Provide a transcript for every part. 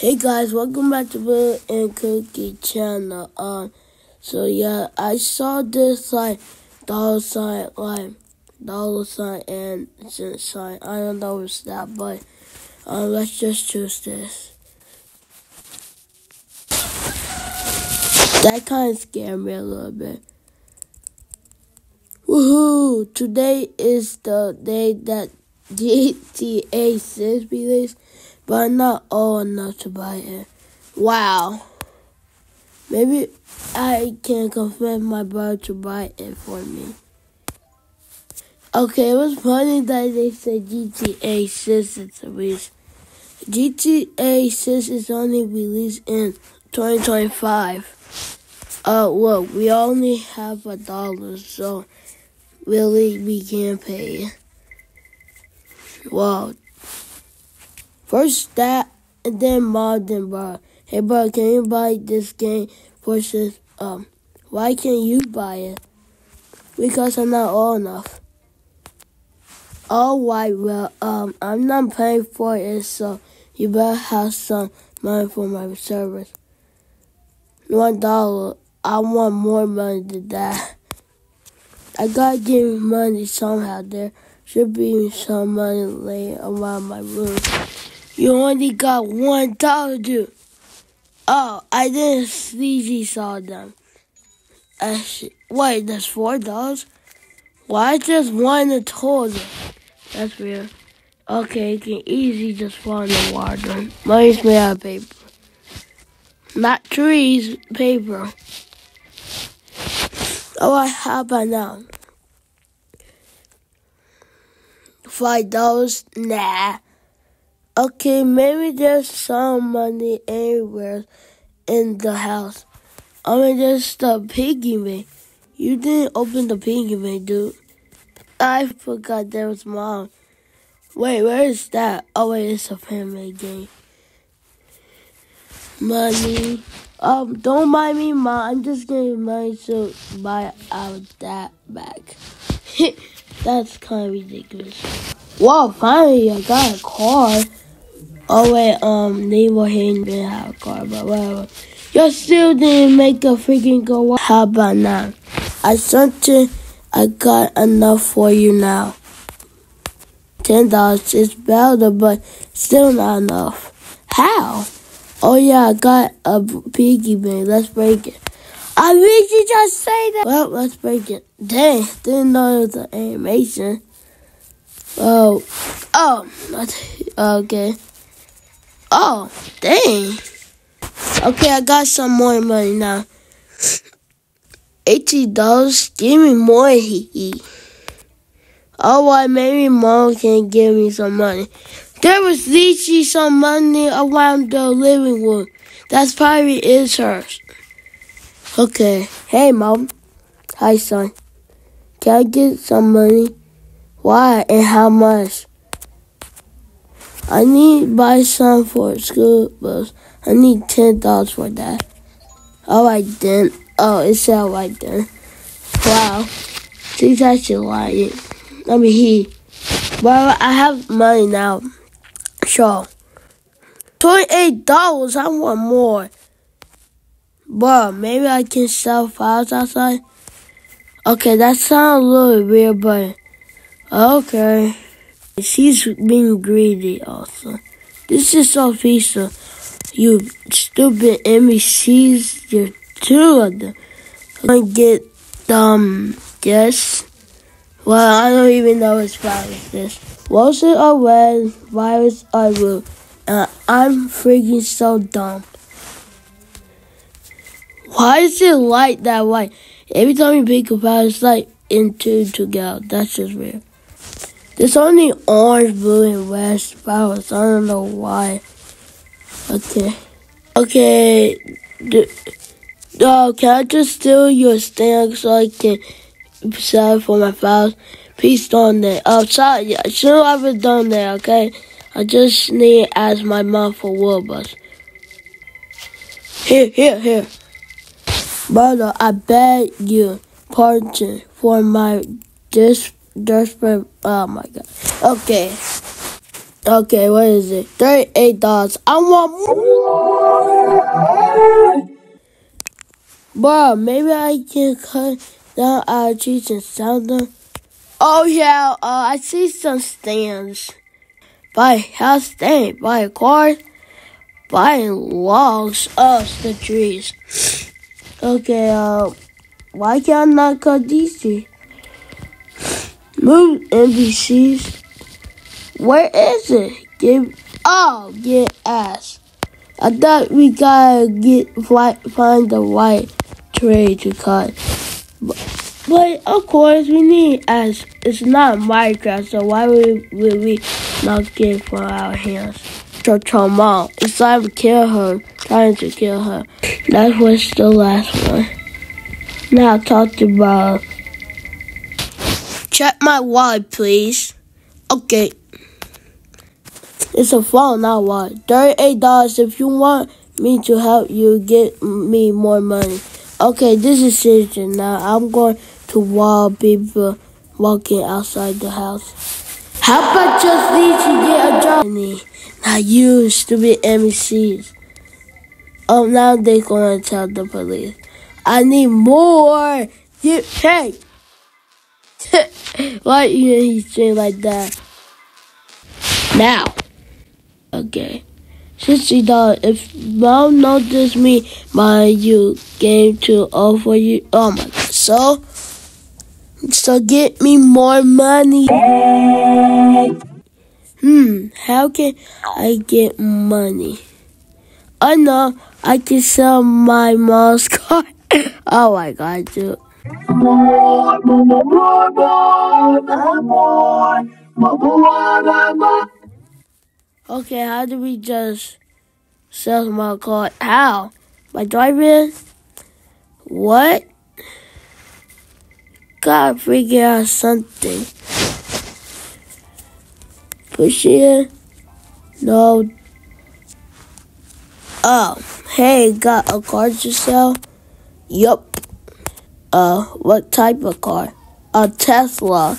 Hey guys, welcome back to Bill and Cookie channel. Um, so yeah, I saw this like dollar sign, like dollar sign and cent sign. I don't know what's that, but um, let's just choose this. That kind of scared me a little bit. Woohoo! Today is the day that GTA 6 released, but I'm not old enough to buy it. Wow. Maybe I can convince my brother to buy it for me. Okay, it was funny that they said GTA 6 is released. GTA 6 is only released in 2025. Uh, look, we only have a dollar, so really we can't pay. Well, first that, and then mom, then bro. Hey, bro, can you buy this game versus, um, why can't you buy it? Because I'm not old enough. Oh, right, well, um, I'm not paying for it, so you better have some money for my service. One dollar. I want more money than that. I gotta give money somehow there. Should be some money laying around my room. You only got one dollar, dude. Oh, I didn't see you saw them. Actually, wait, that's four dollars? Why just one a? That's weird. Okay, it can easily just fall in the water. Money's made out of paper. Not trees, paper. Oh, I have about now? Five dollars? Nah. Okay, maybe there's some money anywhere in the house. I mean, there's the piggy bank. You didn't open the piggy bank, dude. I forgot there was mom. Wait, where is that? Oh, wait, it's a family game. Money. Um, don't mind me, mom. I'm just getting money to buy out that bag. That's kind of ridiculous. Wow, finally I got a car. Oh wait, um, they were didn't have a car, but whatever. You still didn't make a freaking go. How about now? I it. I got enough for you now. Ten dollars is better, but still not enough. How? Oh yeah, I got a piggy bank. Let's break it. I really just say that. Well, let's break it. Dang, didn't know it was an animation. Oh, oh, okay. Oh, dang. Okay, I got some more money now. Eighty dollars. Give me more, Oh, well, maybe mom can give me some money. There was literally some money around the living room. That's probably is hers. Okay. Hey, mom. Hi, son. Can I get some money? Why and how much? I need buy some for school bus. I need ten dollars for that. Alright then. Oh, it's alright then. Wow. She's actually lying. I mean he. Well, I have money now. Sure. Twenty-eight dollars. I want more. But maybe I can sell files outside. Okay, that sounds a little weird, but okay. She's being greedy also. This is Sophia. You stupid Emmy. She's your two of them. I'm get um yes. Well, I don't even know which virus this. Was it a red virus I blue? Uh, I'm freaking so dumb. Why is it light that way? Every time you pick a power, it's like into together. That's just weird. There's only orange, blue, and red flowers. I don't know why. Okay. Okay. uh, can I just steal your stand so I can sell for my files? Please don't there. Oh, sorry. I should have ever done that, okay? I just need to ask my mom for bus. Here, here, here. Brother, I beg you pardon for my dis desperate. Oh my god. Okay. Okay, what is it? Thirty-eight dollars. I want more. Bro, maybe I can cut down our trees and sell them. Oh yeah, uh, I see some stands. Buy house stand, buy a car, buying logs of the trees. Okay, uh, why can't I not cut these trees? Move NPCs. Where is it? Give oh get ass. I thought we gotta get find the right tree to cut. But, but of course we need as it's not Minecraft, so why would, we not get from our hands? So come on, it's time to kill her, trying to kill her. That was the last one. Now talk about check my wallet please. Okay. It's a phone, not. Thirty-eight dollars if you want me to help you get me more money. Okay, this is Citizen. Now I'm going to wall people walking outside the house. How about just need to get a job? Not you, stupid MECs. Oh, um, now they're gonna tell the police. I need more. Get. Why you he's saying like that? Now. Okay. Sixty dollars. If mom notice me, my you game to offer you. Oh my god. So, so get me more money. Hmm. How can I get money? I know I can sell my mom's car. oh my god, dude. Okay, how do we just sell my car? How? By driving? What? Gotta figure out something. Push it. No. Oh, hey, got a car to sell? Yup. Uh, what type of car? A Tesla.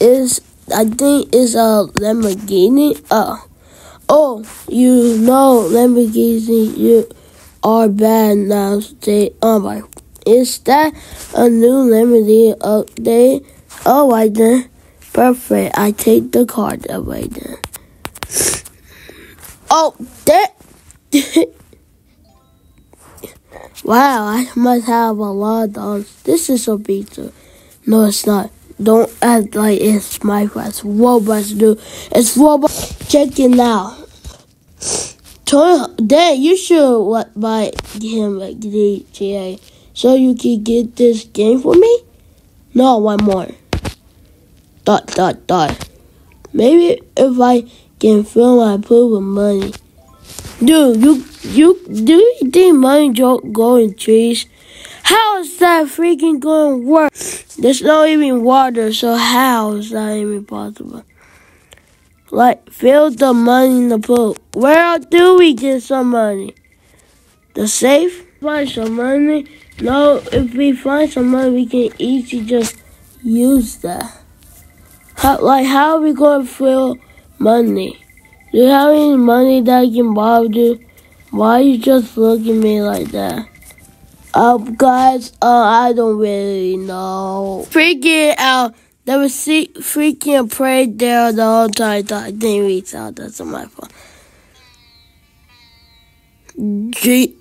Is I think is a Lamborghini. Oh. Oh, you know Lamborghini, you are bad now. Say, oh my, is that a new Lamborghini update? Oh, I then. Perfect. I take the card away then. Oh, that. wow, I must have a lot of. This is a pizza. No, it's not. Don't act like it's Minecraft. Roblox do. It's Roblox. Check it now. Dad, you should buy him a GTA so you can get this game for me. No, one more. Dot dot dot. Maybe if I can fill my pool with money. Dude, you you do you think money don't go in trees? How is that freaking going to work? There's not even water, so how is that even possible? Like, fill the money in the pool. Where do we get some money? The safe? Find some money? No, if we find some money, we can easily just use that. How, like, how are we going to fill money? Do you have any money that I can borrow? Why you just looking at me like that? Um, guys, uh, I don't really know. Freaking out. There was see, freaking prayed there the whole time. I didn't reach out. That's my fault. G,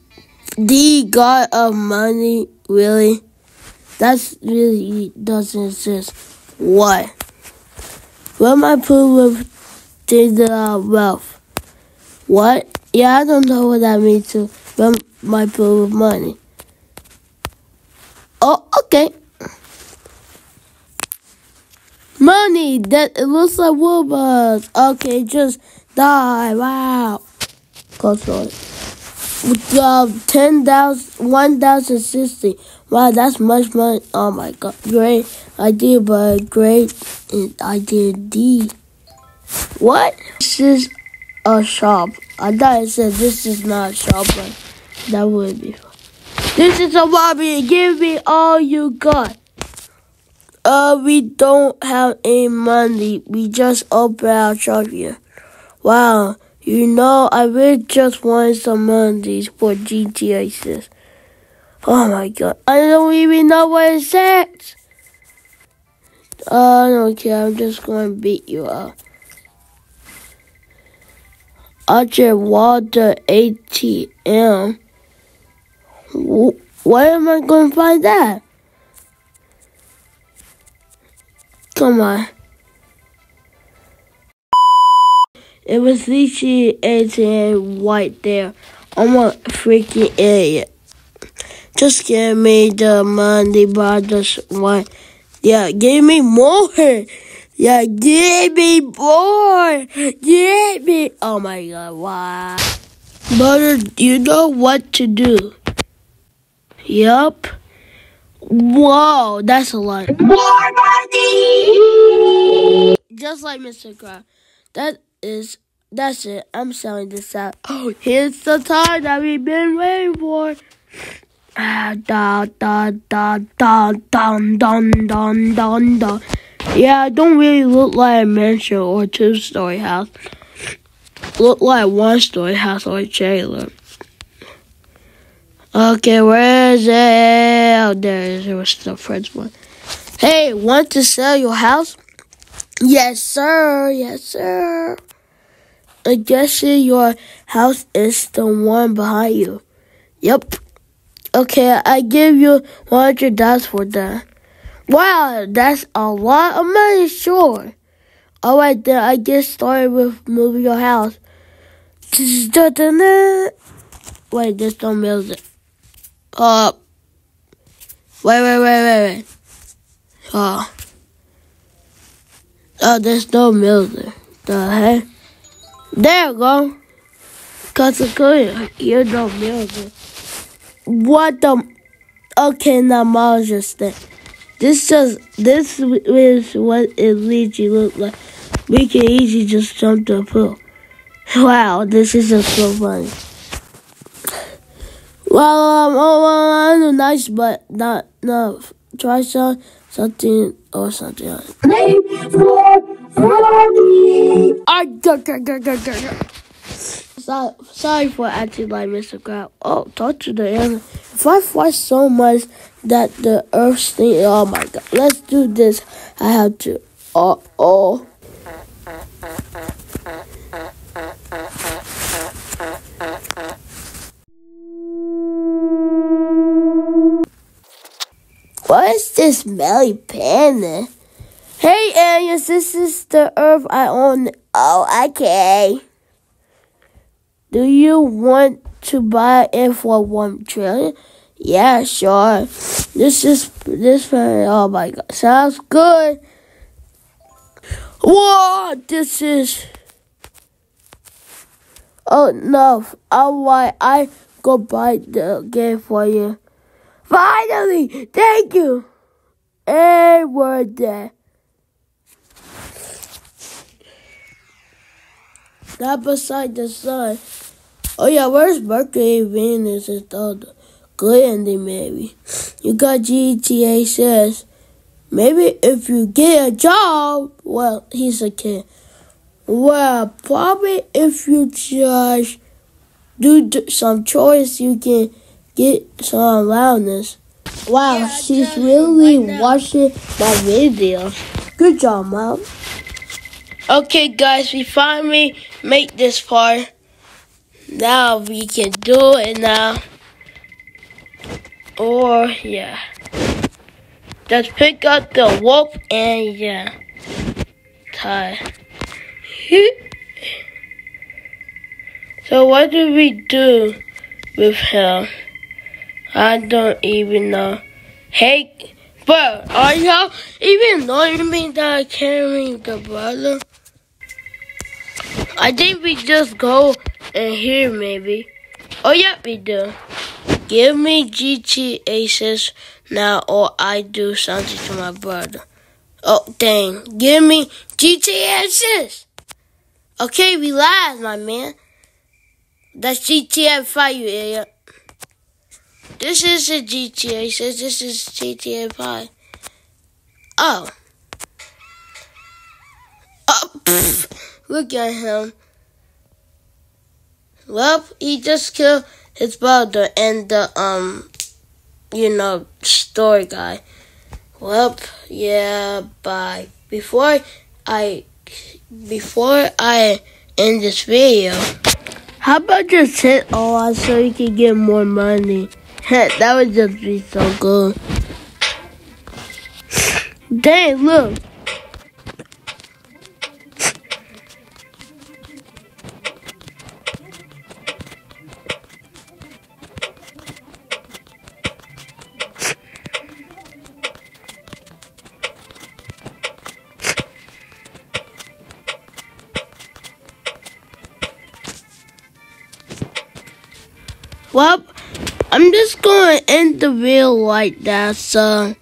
the God of money, really? That's really doesn't exist. What? What am I put with the uh, wealth? What? Yeah, I don't know what that means to. But my pool of money. Oh, okay. Money that it looks like Woolbus. Okay, just die. Wow. Close one. Uh, 10,000, 1,060. Wow, that's much money. Oh my god. Great idea, but great idea D. What? This is a shop. I thought it said this is not a shop, but that would be fun. This is a lobby. Give me all you got. Uh, we don't have any money. We just open our shop here. Wow, you know, I really just wanted some these for GTA 6. Oh my god, I don't even know what it says. I don't I'm just going to beat you up. Walter ATM. Where am I going to find that? Come on. It was literally ATM right there. I'm a freaking idiot. Just give me the money, but just one. Yeah, give me more. Yeah, give me more. Give me. Oh my god, wow. Butter, you know what to do. Yup. Whoa, that's a lot. More money! Just like Mr. Crab. That is, that's it. I'm selling this out. Oh, here's the time that we've been waiting for. Ah, da, da, da, da, dun, dun, dun, dun, dun. Yeah, it don't really look like a mansion or two-story house. Look like one-story house or a trailer. Okay, where is it? Oh, there it was the first one. Hey, want to sell your house? Yes, sir. Yes, sir. I guess your house is the one behind you. Yep. Okay, I give you $100 for that. Wow, that's a lot of money, sure. Alright then, I get started with moving your house. Wait, there's no music. Uh, wait, wait, wait, wait, wait. Oh. Oh, there's no music. The heck? There you go. Cause it's good. Here's no music. What the? Okay, now Miles just there. This just this is what it literally look like. We can easily just jump the pool. Wow, this is just so funny. Well, um, oh, well, nice, but not no. Try some something or something else. I go go go go go. So, sorry for acting like Mr. Crab. Oh, talk to the alien. If I fly so much that the earth thing, oh my god, let's do this. I have to. Uh oh. What is this smelly panda? Hey aliens, this is the Earth I own. Oh, okay. Do you want to buy it for one trillion? Yeah, sure. This is this for oh my god, sounds good. Whoa, this is. Oh no! Oh why I go buy the game for you. Finally, thank you. And we're there. Not beside the sun. Oh yeah, where's Mercury, Venus, and all the good ending maybe? You got GTA says maybe if you get a job, well, he's a kid. Well, probably if you just do some choice, you can get some loudness. Wow, yeah, she's really right watching my videos. Good job, Mom. Okay, guys, we finally made this part. Now we can do it now. Or, yeah. Just pick up the wolf and, yeah. Tie. so what do we do with him? I don't even know. Hey, but are y'all even knowing me that I'm carrying the brother? I think we just go and here maybe. Oh yeah, we do. Give me GTA 6 now or I do something to my brother. Oh dang. Give me GTA 6. Okay, relax, my man. That's GTA 5, you idiot. This is a GTA 6. This is GTA 5. Oh. Oh. Look at him. Well, he just killed his brother and the um, you know, story guy. Well, yeah, bye. Before I, before I end this video, how about just hit all so you can get more money? that would just be so good. Dang, look. Well, I'm just going to end the video like that, so.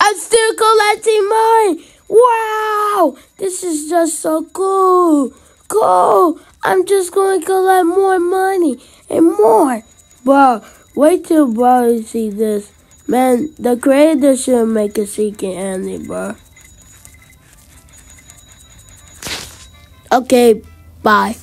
I'm still collecting mine! Wow! This is just so cool! Cool! I'm just going to collect more money and more. Bro, wait till bro see this. Man, the creator should make a secret ending, bro. Okay, bye.